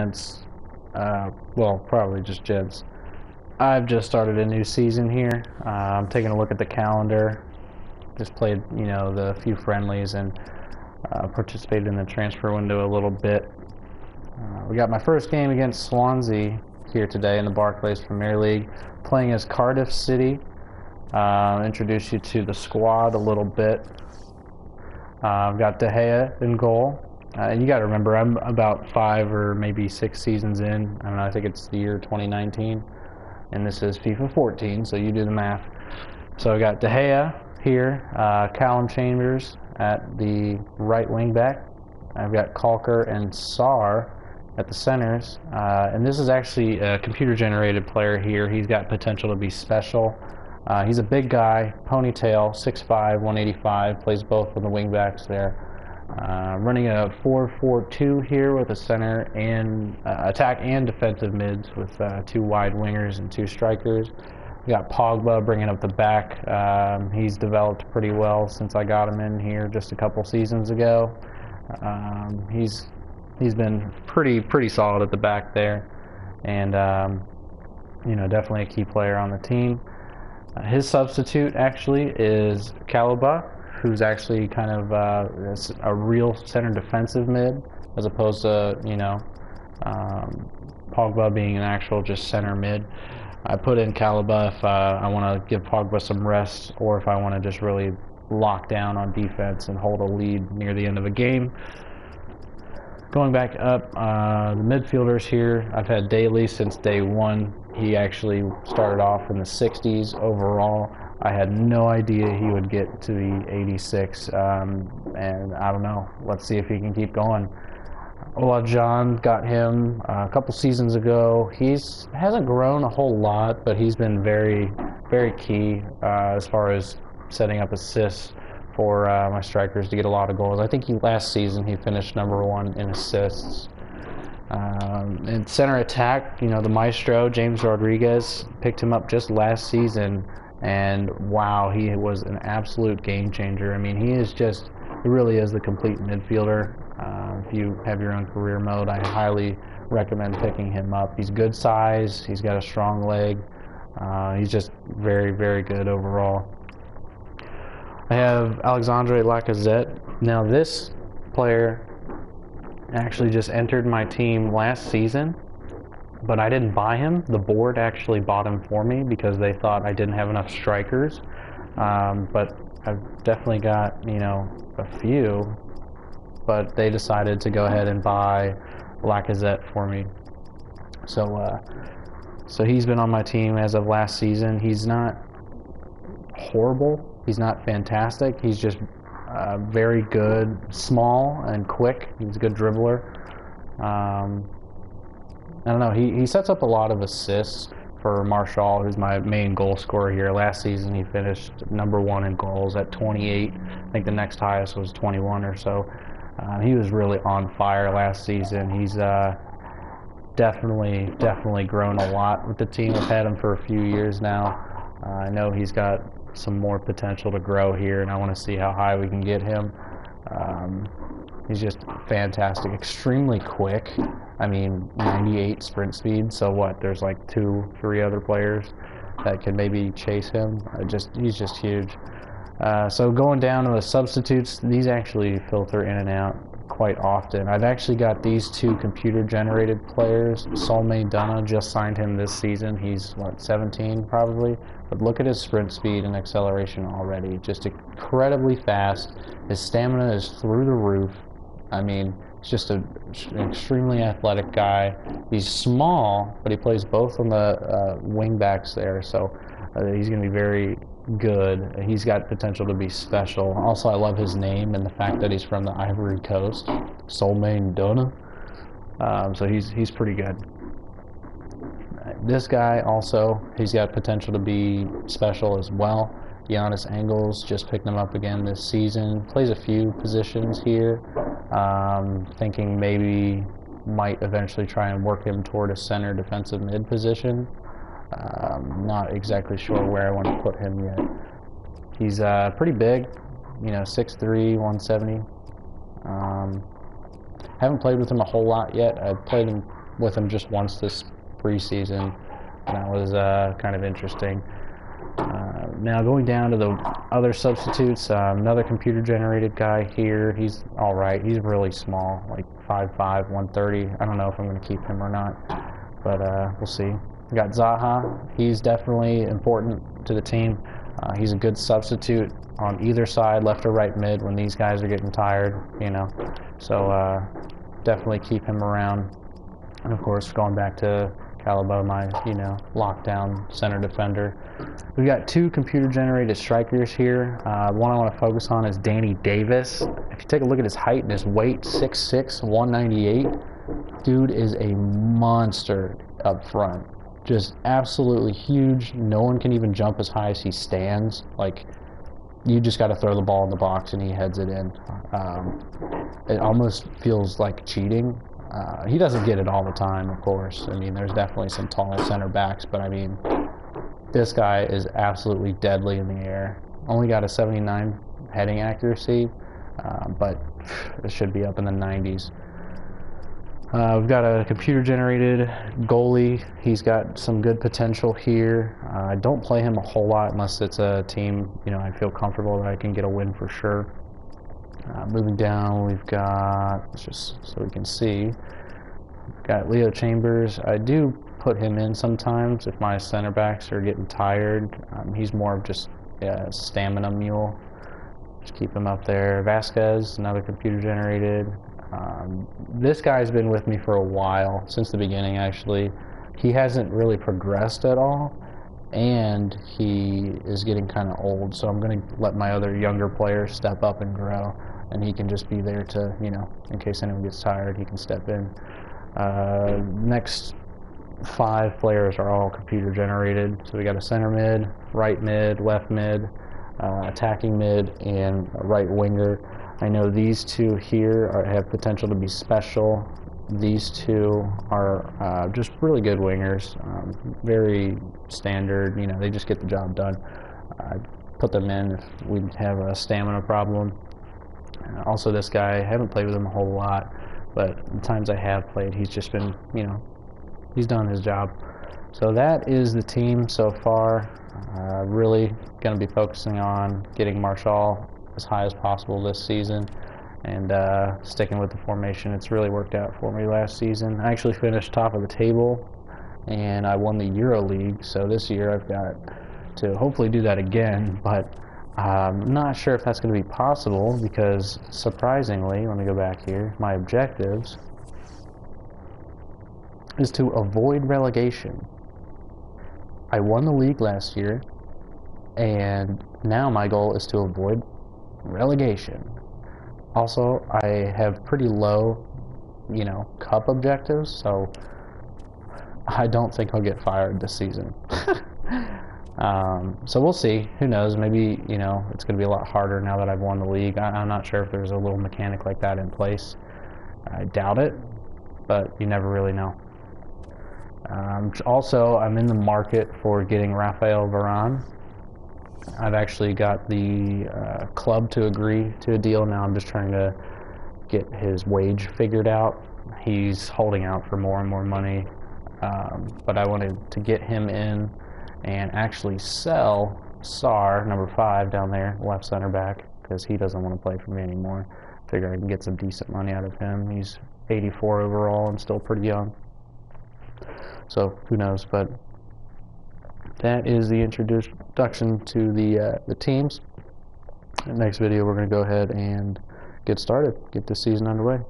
gents. Uh, well, probably just gents. I've just started a new season here. Uh, I'm taking a look at the calendar. Just played, you know, the few friendlies and uh, participated in the transfer window a little bit. Uh, we got my first game against Swansea here today in the Barclays Premier League, playing as Cardiff City. Uh, introduce you to the squad a little bit. Uh, I've got De Gea in goal. Uh, and you got to remember, I'm about five or maybe six seasons in. I don't know. I think it's the year 2019, and this is FIFA 14. So you do the math. So I got De Gea here, uh, Calum Chambers at the right wing back. I've got Caulker and Sarr at the centers, uh, and this is actually a computer-generated player here. He's got potential to be special. Uh, he's a big guy, ponytail, 6'5", 185, plays both of the wing backs there. Uh, running a 4-4-2 here with a center and uh, attack and defensive mids with uh, two wide wingers and two strikers. We got Pogba bringing up the back. Um, he's developed pretty well since I got him in here just a couple seasons ago. Um, he's he's been pretty pretty solid at the back there, and um, you know definitely a key player on the team. Uh, his substitute actually is Chalobah, who's actually kind of uh, a real center defensive mid, as opposed to you know um, Pogba being an actual just center mid. I put in Chalobah if uh, I want to give Pogba some rest, or if I want to just really lock down on defense and hold a lead near the end of a game. Going back up, uh, the midfielders here, I've had Daly since day one. He actually started off in the 60s overall. I had no idea he would get to the 86, um, and I don't know. Let's see if he can keep going. Ola John got him uh, a couple seasons ago. He's hasn't grown a whole lot, but he's been very, very key uh, as far as setting up assists for uh, my strikers to get a lot of goals. I think he last season he finished number one in assists. Um, and center attack, you know, the maestro James Rodriguez picked him up just last season and wow, he was an absolute game changer. I mean, he is just, he really is the complete midfielder. Uh, if you have your own career mode, I highly recommend picking him up. He's good size, he's got a strong leg, uh, he's just very, very good overall. I have Alexandre Lacazette. Now, this player actually just entered my team last season but I didn't buy him. The board actually bought him for me because they thought I didn't have enough strikers. Um, but I've definitely got, you know, a few. But they decided to go ahead and buy Lacazette for me. So, uh, so he's been on my team as of last season. He's not horrible. He's not fantastic. He's just uh, very good, small and quick. He's a good dribbler. Um, I don't know. He, he sets up a lot of assists for Marshall, who's my main goal scorer here. Last season, he finished number one in goals at 28. I think the next highest was 21 or so. Uh, he was really on fire last season. He's uh, definitely, definitely grown a lot with the team. I've had him for a few years now. Uh, I know he's got some more potential to grow here, and I want to see how high we can get him. Um, he's just fantastic, extremely quick. I mean, 98 sprint speed. So what? There's like two, three other players that can maybe chase him. Uh, just he's just huge. Uh, so going down to the substitutes, these actually filter in and out quite often. I've actually got these two computer-generated players. Solmay Donna just signed him this season. He's what 17 probably, but look at his sprint speed and acceleration already. Just incredibly fast. His stamina is through the roof. I mean, just a, an extremely athletic guy. He's small, but he plays both on the uh, wing backs there, so uh, he's going to be very good. He's got potential to be special. Also, I love his name and the fact that he's from the Ivory Coast, Solmay Dona. Um, so he's he's pretty good. This guy also, he's got potential to be special as well. Giannis Angles just picked him up again this season. Plays a few positions here. Um, thinking maybe might eventually try and work him toward a center defensive mid position. Um, not exactly sure where I want to put him yet. He's uh, pretty big, you know, 6'3", 170. Um, haven't played with him a whole lot yet. I played him with him just once this preseason. And that was uh, kind of interesting. Now going down to the other substitutes, uh, another computer-generated guy here. He's all right. He's really small, like 5'5", 130. I don't know if I'm going to keep him or not, but uh, we'll see. We got Zaha. He's definitely important to the team. Uh, he's a good substitute on either side, left or right mid, when these guys are getting tired, you know. So uh, definitely keep him around. And of course, going back to Calibo, my you know lockdown center defender. We've got two computer-generated strikers here. Uh, one I want to focus on is Danny Davis. If you take a look at his height and his weight, 6'6", 198. Dude is a monster up front. Just absolutely huge. No one can even jump as high as he stands. Like, you just got to throw the ball in the box and he heads it in. Um, it almost feels like cheating uh, he doesn't get it all the time, of course. I mean, there's definitely some tall center backs, but I mean, this guy is absolutely deadly in the air. Only got a 79 heading accuracy, uh, but it should be up in the 90s. Uh, we've got a computer-generated goalie. He's got some good potential here. Uh, I don't play him a whole lot unless it's a team, you know, I feel comfortable that I can get a win for sure. Uh, moving down, we've got, just so we can see, we've got Leo Chambers. I do put him in sometimes if my center backs are getting tired. Um, he's more of just a stamina mule. Just keep him up there. Vasquez, another computer generated. Um, this guy's been with me for a while, since the beginning actually. He hasn't really progressed at all, and he is getting kind of old, so I'm going to let my other younger players step up and grow and he can just be there to, you know, in case anyone gets tired, he can step in. Uh, next five players are all computer generated. So we got a center mid, right mid, left mid, uh, attacking mid, and right winger. I know these two here are, have potential to be special. These two are uh, just really good wingers, um, very standard. You know, they just get the job done. I put them in if we have a stamina problem. Also, this guy, I haven't played with him a whole lot, but the times I have played, he's just been, you know, he's done his job. So that is the team so far. Uh, really going to be focusing on getting Marshall as high as possible this season and uh, sticking with the formation. It's really worked out for me last season. I actually finished top of the table and I won the Euro League. So this year I've got to hopefully do that again, but I'm not sure if that's going to be possible because surprisingly, let me go back here, my objectives is to avoid relegation. I won the league last year and now my goal is to avoid relegation. Also, I have pretty low, you know, cup objectives, so I don't think I'll get fired this season. Um, so we'll see. Who knows? Maybe you know it's going to be a lot harder now that I've won the league. I, am not sure if there's a little mechanic like that in place. I doubt it, but you never really know. Um, also, I'm in the market for getting Rafael Varane. I've actually got the uh, club to agree to a deal. Now I'm just trying to get his wage figured out. He's holding out for more and more money, um, but I wanted to get him in and actually sell Sar, number five, down there, left center back, because he doesn't want to play for me anymore. Figure I can get some decent money out of him. He's 84 overall and still pretty young. So who knows? But that is the introduction to the uh, the teams. next video, we're going to go ahead and get started, get this season underway.